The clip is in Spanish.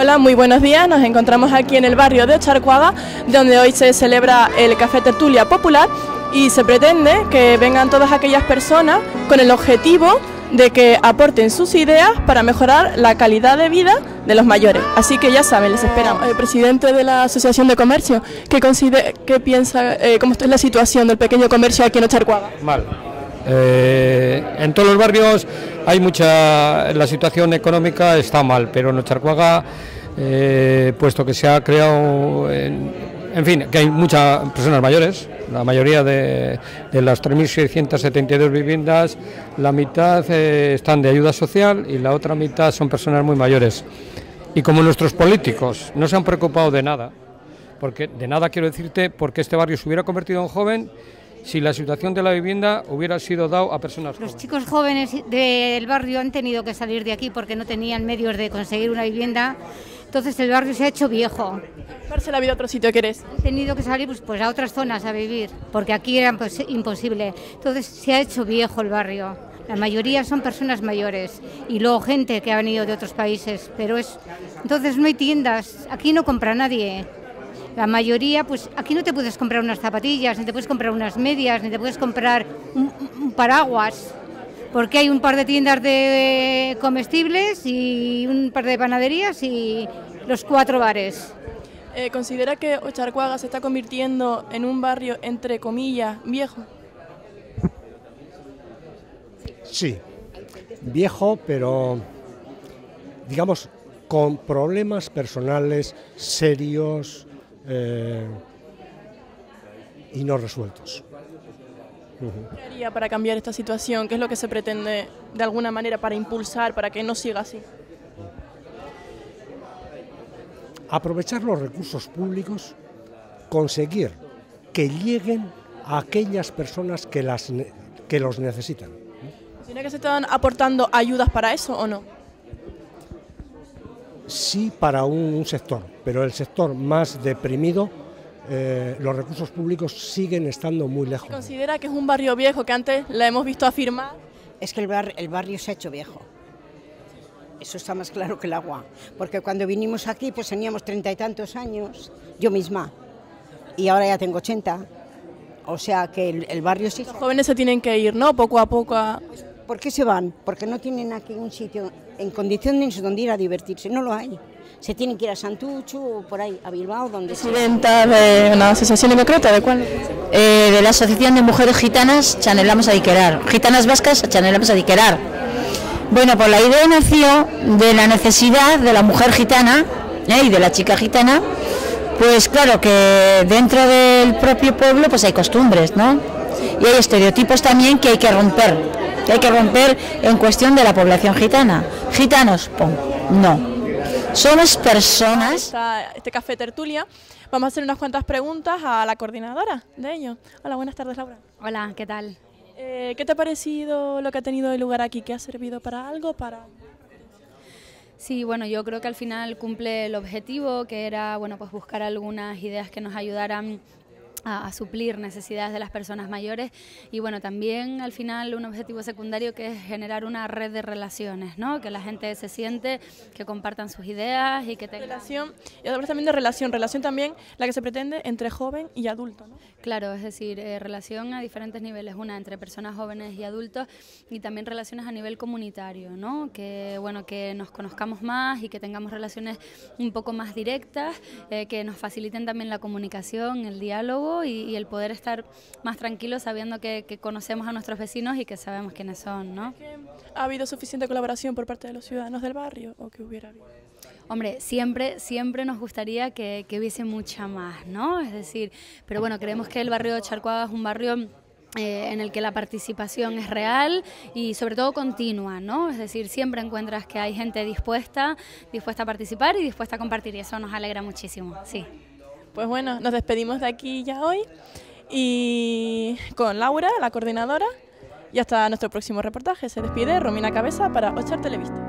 Hola, muy buenos días. Nos encontramos aquí en el barrio de Ocharcuaga, donde hoy se celebra el Café Tertulia Popular y se pretende que vengan todas aquellas personas con el objetivo de que aporten sus ideas para mejorar la calidad de vida de los mayores. Así que ya saben, les esperamos. El presidente de la Asociación de Comercio, ¿qué, considera, qué piensa, eh, cómo está la situación del pequeño comercio aquí en Ocharcuaga? Mal. Eh, en todos los barrios hay mucha, la situación económica está mal, pero en Ocharcuaga, eh, puesto que se ha creado, en, fin, que hay muchas personas mayores, la mayoría de, de las 3.672 viviendas, la mitad eh, están de ayuda social y la otra mitad son personas muy mayores. Y como nuestros políticos no se han preocupado de nada, porque de nada quiero decirte, porque este barrio se hubiera convertido en joven si la situación de la vivienda hubiera sido dado a personas Los jóvenes. chicos jóvenes del barrio han tenido que salir de aquí porque no tenían medios de conseguir una vivienda. Entonces el barrio se ha hecho viejo. Darse la vida a otro sitio, ¿querés? Han tenido que salir pues, pues, a otras zonas a vivir porque aquí era pues, imposible. Entonces se ha hecho viejo el barrio. La mayoría son personas mayores y luego gente que ha venido de otros países. Pero es entonces no hay tiendas. Aquí no compra nadie. La mayoría, pues aquí no te puedes comprar unas zapatillas, ni te puedes comprar unas medias, ni te puedes comprar un, un paraguas, porque hay un par de tiendas de comestibles y un par de panaderías y los cuatro bares. Eh, ¿Considera que Ocharcuaga se está convirtiendo en un barrio, entre comillas, viejo? Sí, viejo, pero digamos con problemas personales serios eh, y no resueltos. ¿Qué haría para cambiar esta situación? ¿Qué es lo que se pretende de alguna manera para impulsar, para que no siga así? Aprovechar los recursos públicos, conseguir que lleguen a aquellas personas que, las, que los necesitan. ¿Tiene que se están aportando ayudas para eso o no? Sí para un, un sector, pero el sector más deprimido, eh, los recursos públicos siguen estando muy lejos. ¿Considera que es un barrio viejo que antes la hemos visto afirmar? Es que el, bar- el barrio se ha hecho viejo. Eso está más claro que el agua. Porque cuando vinimos aquí, pues teníamos treinta y tantos años, yo misma. Y ahora ya tengo 80. O sea que el, el barrio sí. Los jóvenes se tienen que ir, ¿no? Poco a poco a... ¿Por qué se van? Porque no tienen aquí un sitio en condiciones donde ir a divertirse. No lo hay. Se tienen que ir a Santucho o por ahí, a Bilbao, donde sea. Presidenta de una asociación concreto, ¿de cuál? Eh, de la Asociación de Mujeres Gitanas Chanelamos a Diquerar. Gitanas Vascas Chanelamos a Diquerar. Bueno, pues la idea nació de la necesidad de la mujer gitana ¿eh? y de la chica gitana. Pues claro que dentro del propio pueblo pues hay costumbres, ¿no? Y hay estereotipos también que hay que romper. Que hay que romper en cuestión de la población gitana. Gitanos, pum, no. Somos personas Está este café tertulia. Vamos a hacer unas cuantas preguntas a la coordinadora de ello. Hola, buenas tardes, Laura. Hola, ¿qué tal? Eh, ¿Qué te ha parecido lo que ha tenido lugar aquí? ¿Qué ha servido para algo? Para... Sí, bueno, yo creo que al final cumple el objetivo, que era bueno, pues buscar algunas ideas que nos ayudaran a, a suplir necesidades de las personas mayores y bueno, también al final un objetivo secundario que es generar una red de relaciones, ¿no? Que la gente se siente, que compartan sus ideas y que tengan... Relación, y hablas también de relación, relación también la que se pretende entre joven y adulto, ¿no? Claro, es decir, eh, relación a diferentes niveles, una entre personas jóvenes y adultos y también relaciones a nivel comunitario, ¿no? Que bueno, que nos conozcamos más y que tengamos relaciones un poco más directas, eh, que nos faciliten también la comunicación, el diálogo y, y el poder estar más tranquilos sabiendo que, que conocemos a nuestros vecinos y que sabemos quiénes son, ¿no? ¿Ha habido suficiente colaboración por parte de los ciudadanos del barrio o que hubiera habido? Hombre, siempre, siempre nos gustaría que, que hubiese mucha más, ¿no? Es decir, pero bueno, creemos que el barrio de Charcuaga es un barrio eh, en el que la participación es real y sobre todo continua, ¿no? Es decir, siempre encuentras que hay gente dispuesta, dispuesta a participar y dispuesta a compartir y eso nos alegra muchísimo, sí. Pues bueno, nos despedimos de aquí ya hoy y con Laura, la coordinadora, y hasta nuestro próximo reportaje. Se despide Romina Cabeza para Ochar Televista.